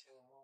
actuellement.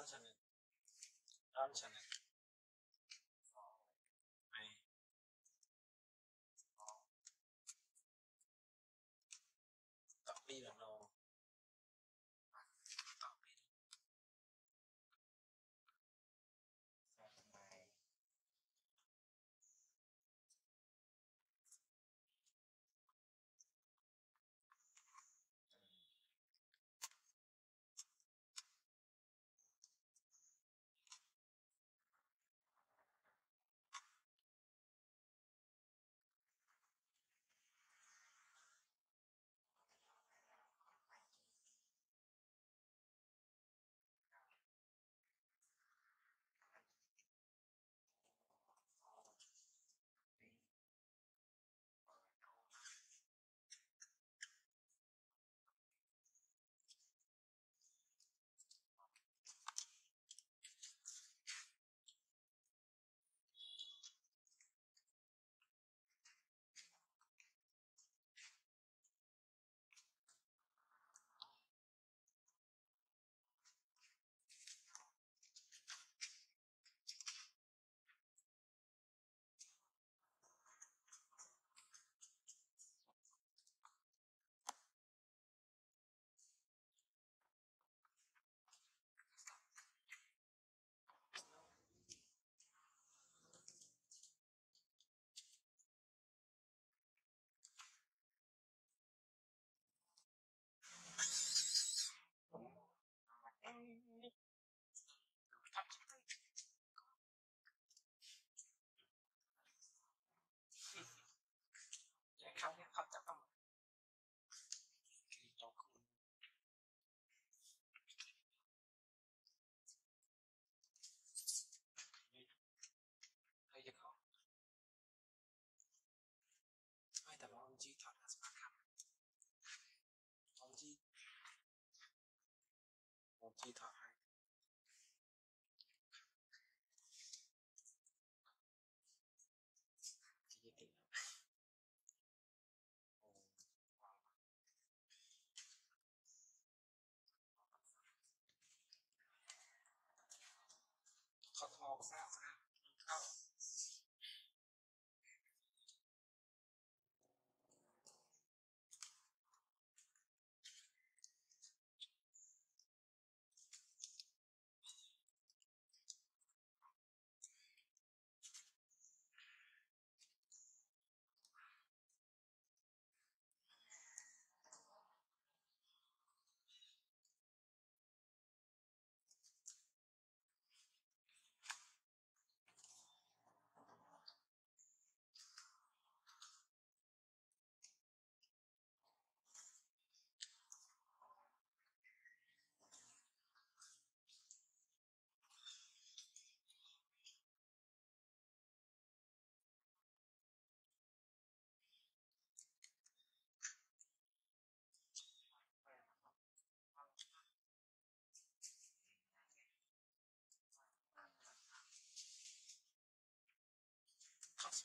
আনসানের আনসানের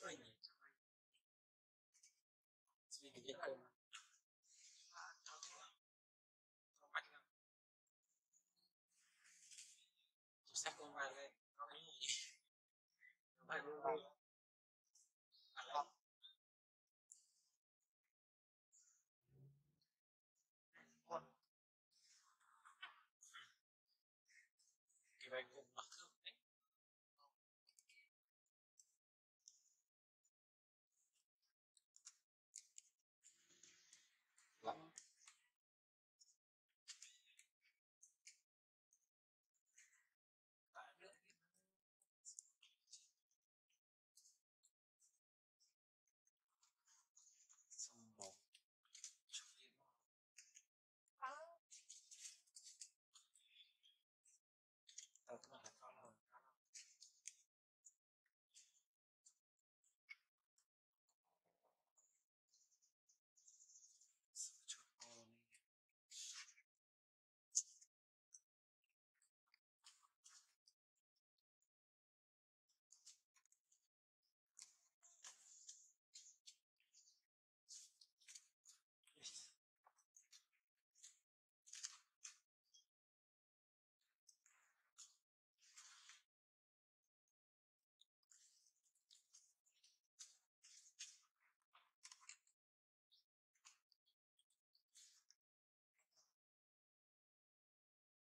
soigner. Tu veux comment aller,